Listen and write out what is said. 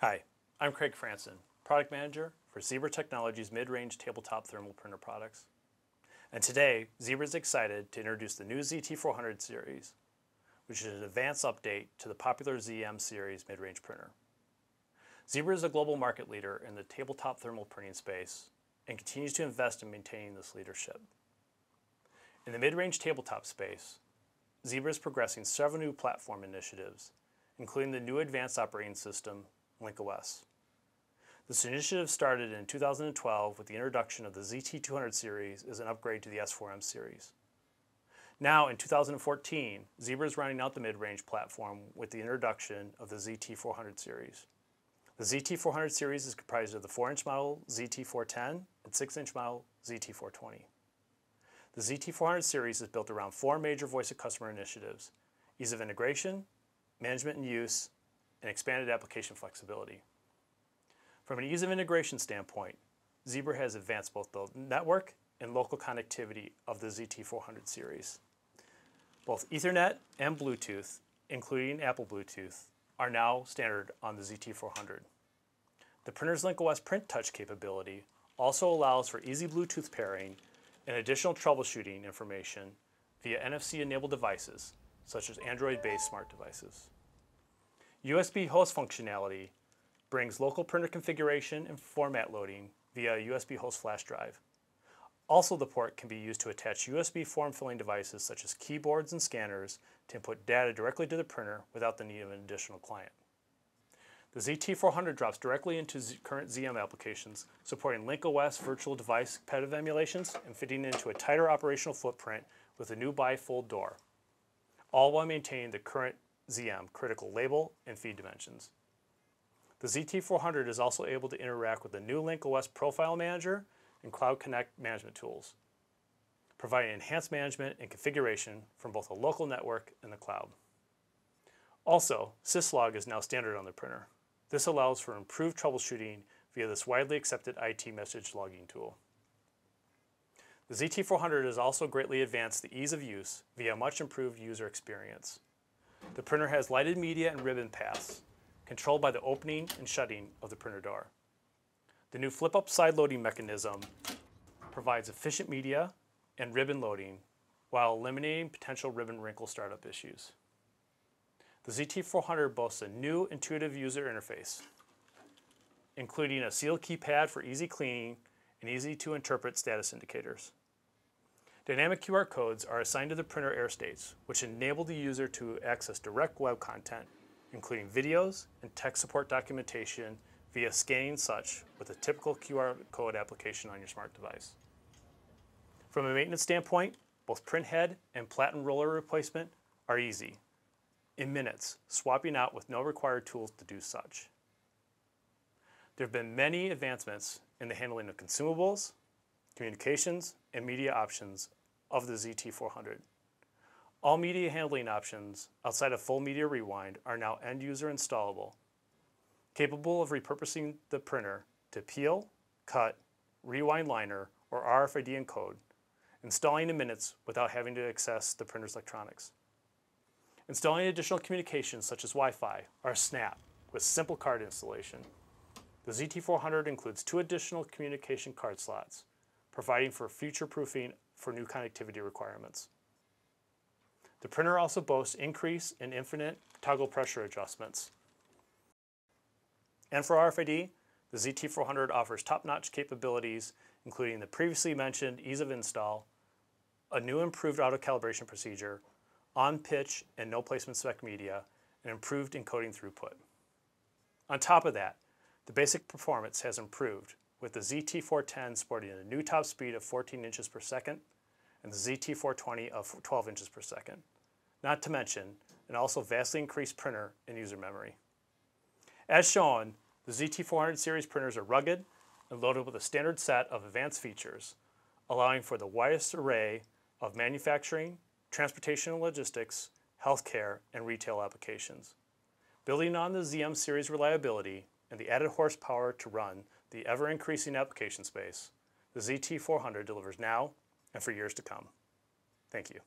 Hi, I'm Craig Franson, Product Manager for Zebra Technologies mid-range tabletop thermal printer products. And today, Zebra is excited to introduce the new ZT400 series, which is an advanced update to the popular ZM series mid-range printer. Zebra is a global market leader in the tabletop thermal printing space and continues to invest in maintaining this leadership. In the mid-range tabletop space, Zebra is progressing several new platform initiatives, including the new advanced operating system, Link-OS. This initiative started in 2012 with the introduction of the ZT200 series as an upgrade to the S4M series. Now in 2014, Zebra is rounding out the mid-range platform with the introduction of the ZT400 series. The ZT400 series is comprised of the 4-inch model ZT410 and 6-inch model ZT420. The ZT400 series is built around four major voice of customer initiatives, ease of integration, management and use, and expanded application flexibility. From an ease of integration standpoint, Zebra has advanced both the network and local connectivity of the ZT400 series. Both Ethernet and Bluetooth, including Apple Bluetooth, are now standard on the ZT400. The printer's Link-OS print touch capability also allows for easy Bluetooth pairing and additional troubleshooting information via NFC-enabled devices, such as Android-based smart devices. USB host functionality brings local printer configuration and format loading via a USB host flash drive. Also the port can be used to attach USB form filling devices such as keyboards and scanners to input data directly to the printer without the need of an additional client. The ZT400 drops directly into Z current ZM applications, supporting Link-OS virtual device competitive emulations and fitting into a tighter operational footprint with a new bifold door, all while maintaining the current ZM critical label and feed dimensions. The ZT400 is also able to interact with the new Link-OS Profile Manager and Cloud Connect management tools, providing enhanced management and configuration from both a local network and the cloud. Also, syslog is now standard on the printer. This allows for improved troubleshooting via this widely accepted IT message logging tool. The ZT400 has also greatly advanced the ease of use via much improved user experience. The printer has lighted media and ribbon paths, controlled by the opening and shutting of the printer door. The new flip-up side loading mechanism provides efficient media and ribbon loading while eliminating potential ribbon wrinkle startup issues. The ZT400 boasts a new intuitive user interface, including a sealed keypad for easy cleaning and easy to interpret status indicators. Dynamic QR codes are assigned to the printer air states, which enable the user to access direct web content, including videos and tech support documentation via scanning such with a typical QR code application on your smart device. From a maintenance standpoint, both print head and platen roller replacement are easy, in minutes, swapping out with no required tools to do such. There have been many advancements in the handling of consumables, communications, and media options of the ZT400. All media handling options outside of full media rewind are now end user installable, capable of repurposing the printer to peel, cut, rewind liner, or RFID encode, installing in minutes without having to access the printer's electronics. Installing additional communications such as Wi-Fi or snap with simple card installation. The ZT400 includes two additional communication card slots, providing for future proofing for new connectivity requirements. The printer also boasts increase and infinite toggle pressure adjustments. And for RFID, the ZT400 offers top-notch capabilities, including the previously mentioned ease of install, a new improved auto-calibration procedure, on-pitch and no placement spec media, and improved encoding throughput. On top of that, the basic performance has improved with the ZT410 sporting a new top speed of 14 inches per second and the ZT420 of 12 inches per second. Not to mention an also vastly increased printer and user memory. As shown, the ZT400 series printers are rugged and loaded with a standard set of advanced features, allowing for the widest array of manufacturing, transportation and logistics, healthcare, and retail applications. Building on the ZM series reliability and the added horsepower to run the ever-increasing application space, the ZT400 delivers now and for years to come. Thank you.